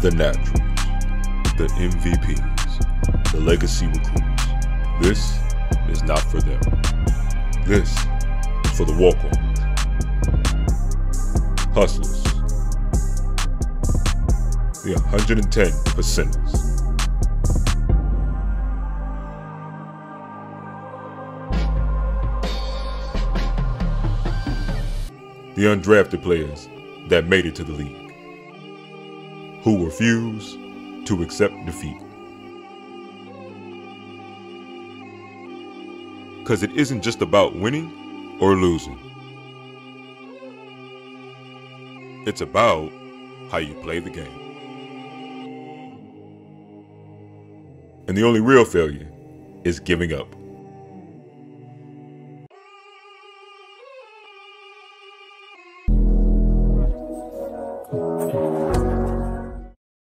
the naturals, the MVPs, the legacy recruits. This is not for them. This is for the walk ons, hustlers, the 110 percenters. The undrafted players that made it to the league, who refuse to accept defeat. Because it isn't just about winning or losing, it's about how you play the game. And the only real failure is giving up.